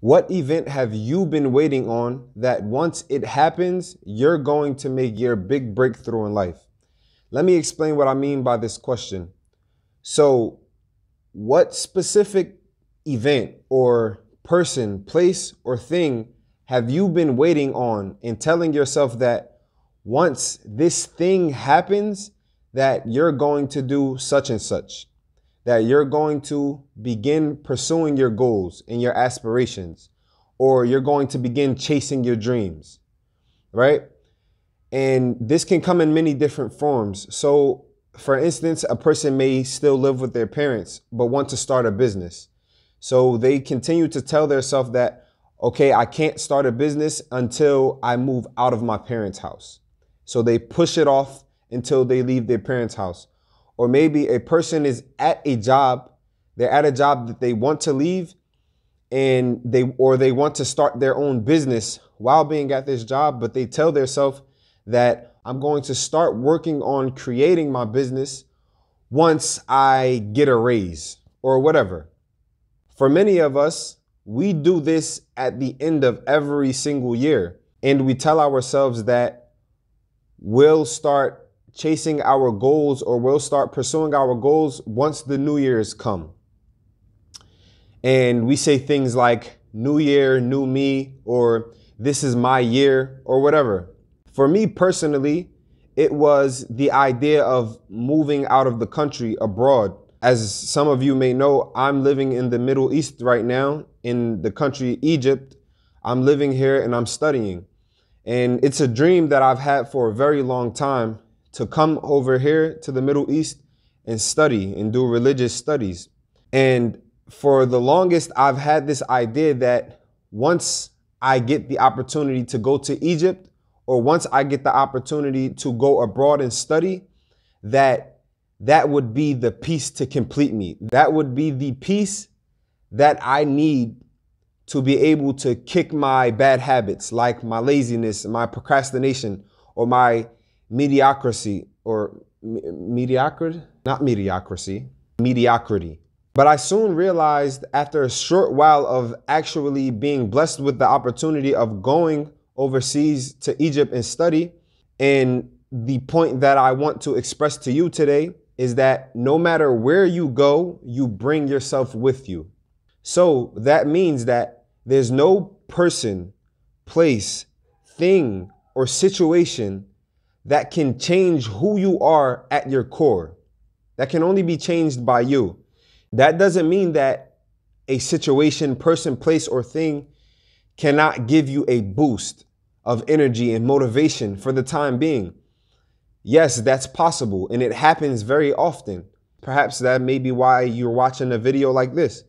What event have you been waiting on that once it happens, you're going to make your big breakthrough in life? Let me explain what I mean by this question. So, what specific event or person, place, or thing have you been waiting on and telling yourself that once this thing happens, that you're going to do such and such? That you're going to begin pursuing your goals and your aspirations, or you're going to begin chasing your dreams, right? And this can come in many different forms. So, for instance, a person may still live with their parents, but want to start a business. So they continue to tell themselves that, okay, I can't start a business until I move out of my parents' house. So they push it off until they leave their parents' house or maybe a person is at a job, they're at a job that they want to leave and they or they want to start their own business while being at this job, but they tell themselves that I'm going to start working on creating my business once I get a raise or whatever. For many of us, we do this at the end of every single year. And we tell ourselves that we'll start chasing our goals or we'll start pursuing our goals once the new year's come. And we say things like new year, new me, or this is my year, or whatever. For me personally, it was the idea of moving out of the country abroad. As some of you may know, I'm living in the Middle East right now, in the country Egypt. I'm living here and I'm studying. And it's a dream that I've had for a very long time to come over here to the Middle East and study and do religious studies. And for the longest, I've had this idea that once I get the opportunity to go to Egypt, or once I get the opportunity to go abroad and study, that that would be the piece to complete me. That would be the piece that I need to be able to kick my bad habits, like my laziness, my procrastination, or my mediocrity or mediocrity, not mediocrity, mediocrity. But I soon realized after a short while of actually being blessed with the opportunity of going overseas to Egypt and study, and the point that I want to express to you today is that no matter where you go, you bring yourself with you. So that means that there's no person, place, thing, or situation that can change who you are at your core. That can only be changed by you. That doesn't mean that a situation, person, place, or thing cannot give you a boost of energy and motivation for the time being. Yes, that's possible, and it happens very often. Perhaps that may be why you're watching a video like this.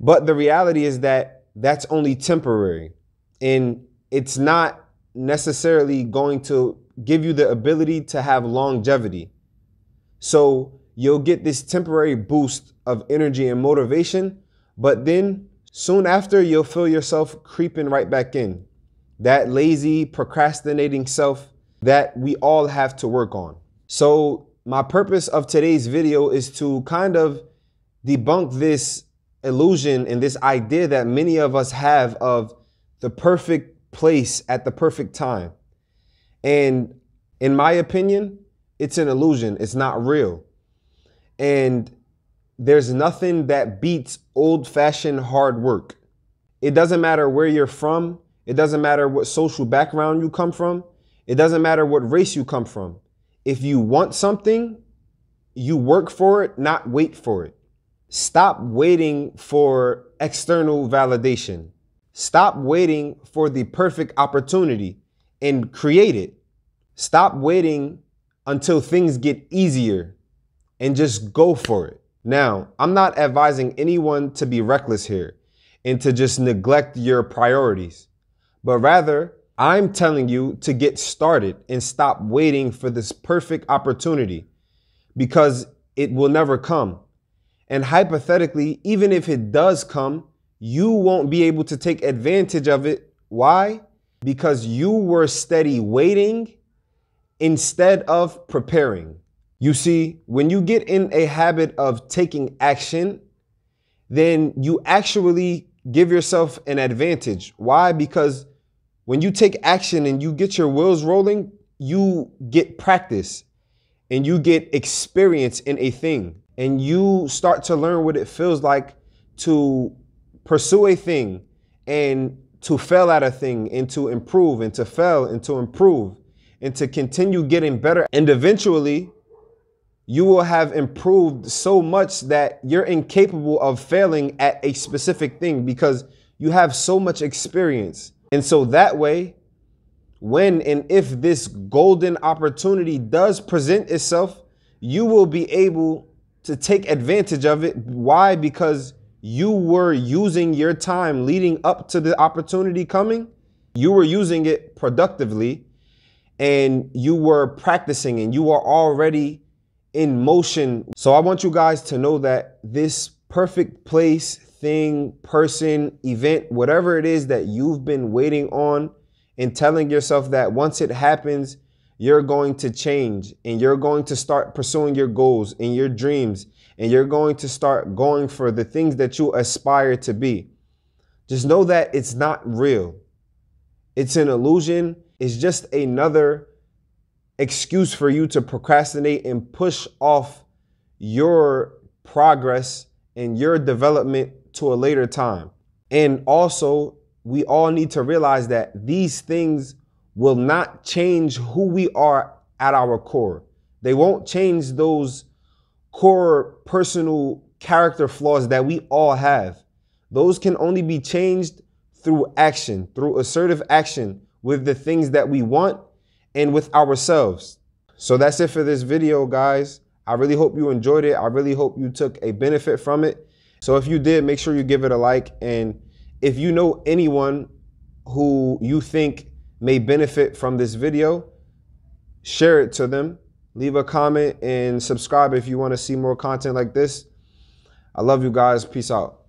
But the reality is that that's only temporary, and it's not necessarily going to give you the ability to have longevity. So you'll get this temporary boost of energy and motivation, but then soon after, you'll feel yourself creeping right back in. That lazy, procrastinating self that we all have to work on. So, my purpose of today's video is to kind of debunk this illusion and this idea that many of us have of the perfect place at the perfect time. And in my opinion, it's an illusion. It's not real. And there's nothing that beats old fashioned hard work. It doesn't matter where you're from. It doesn't matter what social background you come from. It doesn't matter what race you come from. If you want something, you work for it, not wait for it. Stop waiting for external validation. Stop waiting for the perfect opportunity and create it. Stop waiting until things get easier and just go for it. Now, I'm not advising anyone to be reckless here and to just neglect your priorities, but rather, I'm telling you to get started and stop waiting for this perfect opportunity because it will never come. And hypothetically, even if it does come, you won't be able to take advantage of it. Why? because you were steady waiting instead of preparing. You see, when you get in a habit of taking action, then you actually give yourself an advantage. Why? Because when you take action and you get your wheels rolling, you get practice and you get experience in a thing and you start to learn what it feels like to pursue a thing and to fail at a thing and to improve and to fail and to improve and to continue getting better. And eventually, you will have improved so much that you're incapable of failing at a specific thing because you have so much experience. And so that way, when and if this golden opportunity does present itself, you will be able to take advantage of it. Why? Because you were using your time leading up to the opportunity coming. You were using it productively and you were practicing and you were already in motion. So I want you guys to know that this perfect place, thing, person, event, whatever it is that you've been waiting on and telling yourself that once it happens, you're going to change and you're going to start pursuing your goals and your dreams and you're going to start going for the things that you aspire to be. Just know that it's not real. It's an illusion. It's just another excuse for you to procrastinate and push off your progress and your development to a later time. And also, we all need to realize that these things will not change who we are at our core. They won't change those core personal character flaws that we all have. Those can only be changed through action, through assertive action with the things that we want and with ourselves. So that's it for this video, guys. I really hope you enjoyed it. I really hope you took a benefit from it. So if you did, make sure you give it a like. And if you know anyone who you think may benefit from this video, share it to them. Leave a comment and subscribe if you want to see more content like this. I love you guys. Peace out.